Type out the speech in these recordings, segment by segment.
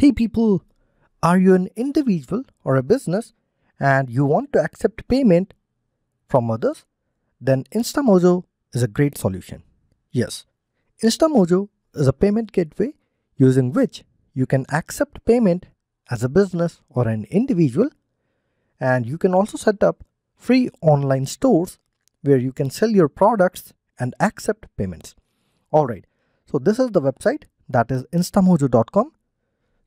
Hey people, are you an individual or a business and you want to accept payment from others? Then InstaMojo is a great solution. Yes, InstaMojo is a payment gateway using which you can accept payment as a business or an individual and you can also set up free online stores where you can sell your products and accept payments. Alright, so this is the website that is instamojo.com.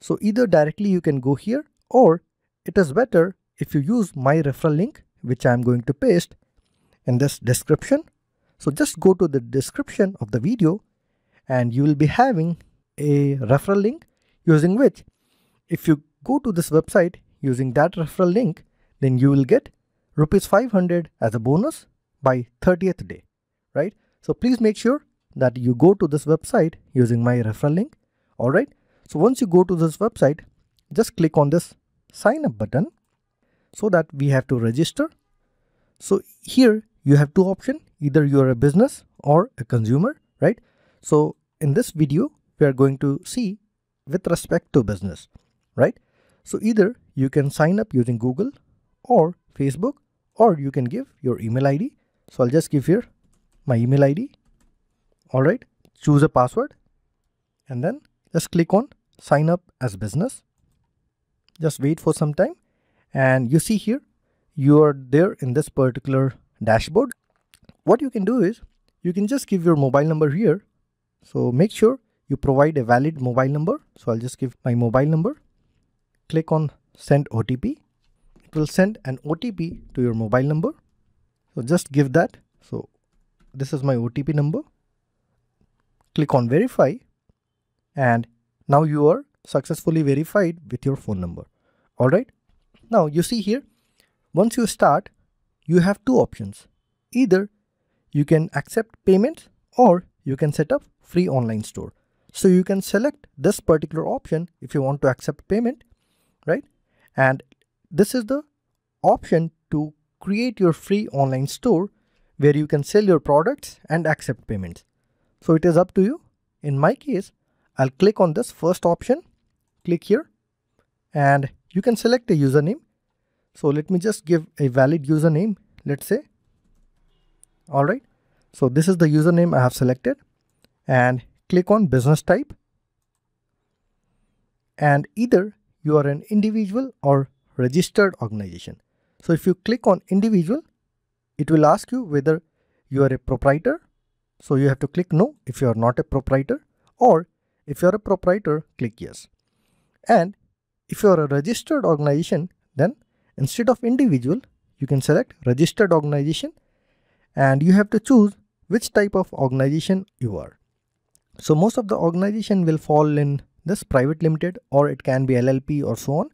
So either directly you can go here or it is better if you use my referral link which I am going to paste in this description. So just go to the description of the video and you will be having a referral link using which if you go to this website using that referral link then you will get rupees 500 as a bonus by 30th day right? So please make sure that you go to this website using my referral link. Alright so once you go to this website just click on this sign up button so that we have to register. So here you have two options. Either you are a business or a consumer right? So in this video we are going to see with respect to business right? So either you can sign up using google or facebook or you can give your email id so i'll just give here my email id all right choose a password and then just click on sign up as business. Just wait for some time. And you see here you are there in this particular dashboard. What you can do is you can just give your mobile number here. So make sure you provide a valid mobile number. So i'll just give my mobile number. Click on send otp it will send an otp to your mobile number. So just give that. So this is my otp number. Click on verify. And now you are successfully verified with your phone number. All right? Now you see here once you start you have two options. Either you can accept payments or you can set up free online store. So you can select this particular option if you want to accept payment right? And this is the option to create your free online store where you can sell your products and accept payments. So it is up to you. In my case, I'll click on this first option, click here, and you can select a username. So let me just give a valid username, let's say. All right. So this is the username I have selected and click on business type. And either you are an individual or registered organization. So if you click on individual, it will ask you whether you are a proprietor so you have to click no if you are not a proprietor or if you are a proprietor, click yes. And if you are a registered organization, then instead of individual, you can select registered organization and you have to choose which type of organization you are. So most of the organization will fall in this private limited or it can be LLP or so on.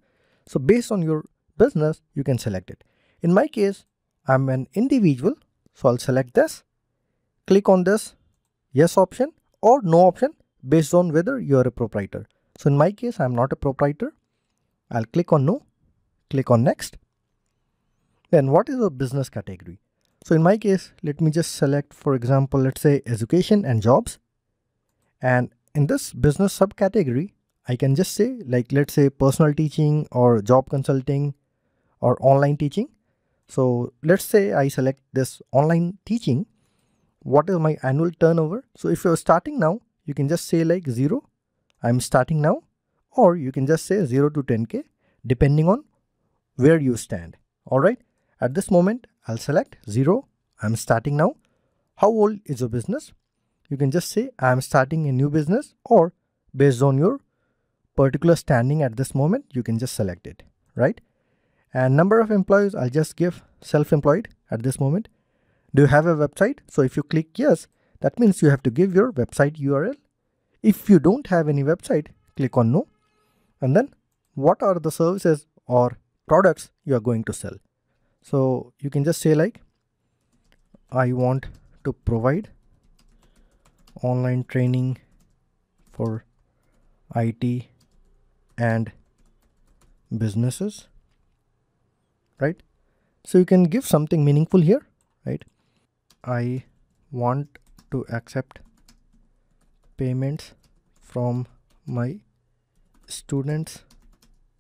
So based on your business, you can select it. In my case, I'm an individual. So I'll select this click on this yes option or no option based on whether you are a proprietor. So in my case, I'm not a proprietor. I'll click on no, click on next. Then what is a business category? So in my case, let me just select, for example, let's say education and jobs. And in this business subcategory, I can just say like, let's say personal teaching or job consulting or online teaching. So let's say I select this online teaching what is my annual turnover so if you're starting now you can just say like 0 i'm starting now. Or you can just say 0 to 10k depending on where you stand. All right? At this moment i'll select 0 i'm starting now. How old is your business? You can just say i'm starting a new business. Or based on your particular standing at this moment you can just select it. Right? And number of employees i'll just give self-employed at this moment. Do you have a website? So if you click yes, that means you have to give your website URL. If you don't have any website, click on no. And then what are the services or products you are going to sell? So you can just say like, I want to provide online training for IT and businesses, right? So you can give something meaningful here, right? I want to accept payments from my students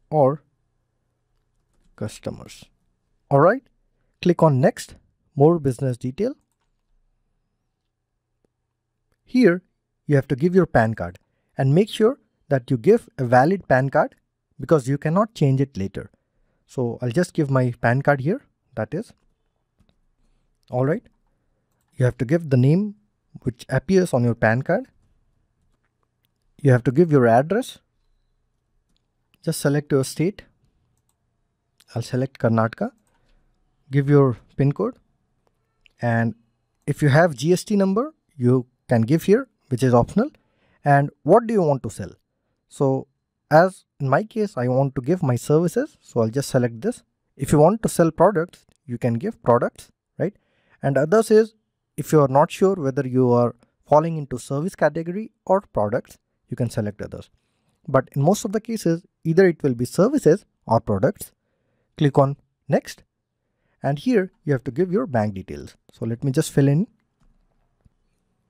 or customers. All right, click on next, more business detail. Here, you have to give your PAN card and make sure that you give a valid PAN card because you cannot change it later. So I'll just give my PAN card here. That is all right. You have to give the name which appears on your PAN card. You have to give your address. Just select your state. I'll select Karnataka. Give your PIN code. And if you have GST number, you can give here, which is optional. And what do you want to sell? So as in my case, I want to give my services. So I'll just select this. If you want to sell products, you can give products, right? And others is if you are not sure whether you are falling into service category or products, you can select others. But in most of the cases, either it will be services or products. Click on next. And here you have to give your bank details. So let me just fill in.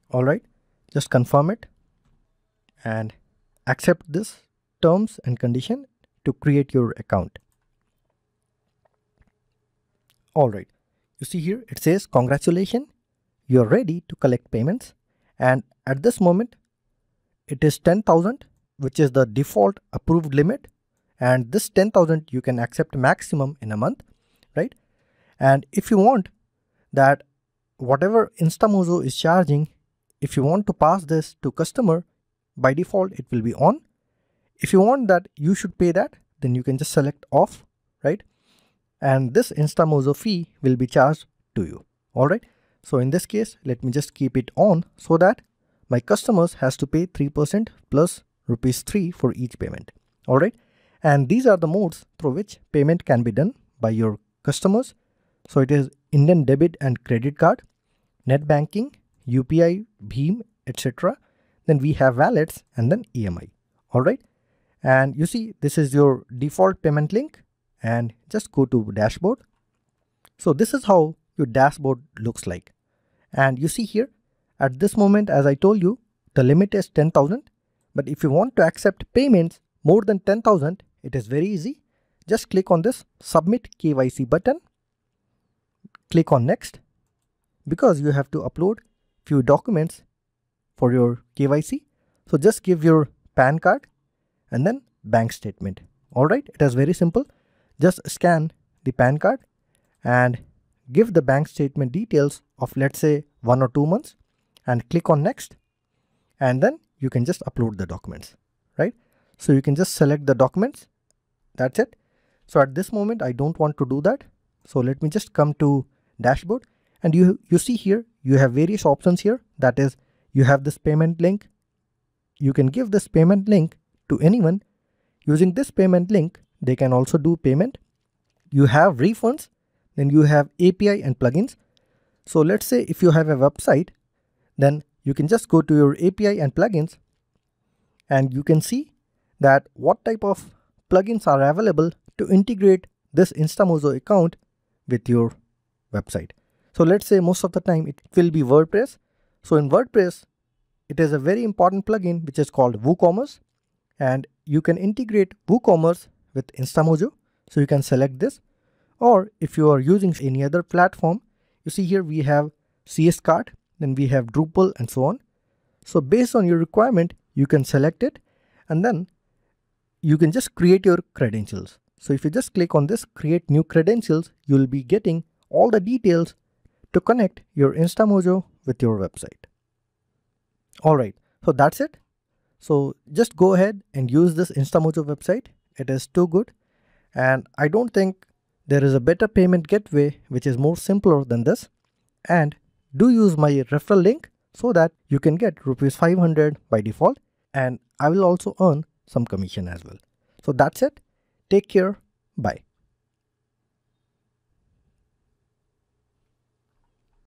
All right, just confirm it and accept this terms and condition to create your account. All right, you see here it says congratulations, you're ready to collect payments. And at this moment, it is 10,000, which is the default approved limit. And this 10,000 you can accept maximum in a month, right? And if you want that whatever Instamojo is charging, if you want to pass this to customer, by default it will be on if you want that you should pay that, then you can just select off, right? And this Instamojo fee will be charged to you. All right. So in this case, let me just keep it on so that my customers has to pay 3% plus rupees 3 for each payment. All right. And these are the modes through which payment can be done by your customers. So it is Indian debit and credit card, net banking, UPI, BHIM, etc. Then we have wallets and then EMI. All right and you see this is your default payment link and just go to dashboard. So this is how your dashboard looks like. And you see here at this moment, as I told you, the limit is 10,000. But if you want to accept payments more than 10,000, it is very easy. Just click on this submit KYC button. Click on next because you have to upload few documents for your KYC. So just give your PAN card and then bank statement. Alright, it is very simple. Just scan the PAN card and give the bank statement details of let's say one or two months and click on next and then you can just upload the documents, right? So you can just select the documents. That's it. So at this moment, I don't want to do that. So let me just come to dashboard and you, you see here, you have various options here. That is, you have this payment link. You can give this payment link to anyone. Using this payment link, they can also do payment. You have refunds, then you have API and plugins. So let's say if you have a website, then you can just go to your API and plugins and you can see that what type of plugins are available to integrate this Instamojo account with your website. So let's say most of the time it will be WordPress. So in WordPress, it is a very important plugin which is called WooCommerce and you can integrate WooCommerce with Instamojo. So you can select this or if you are using any other platform, you see here we have CS-Cart, then we have Drupal and so on. So based on your requirement, you can select it and then you can just create your credentials. So if you just click on this create new credentials, you'll be getting all the details to connect your Instamojo with your website. Alright, so that's it. So just go ahead and use this Instamojo website. It is too good. And I don't think there is a better payment gateway which is more simpler than this. And do use my referral link so that you can get rupees 500 by default. And I will also earn some commission as well. So that's it. Take care. Bye.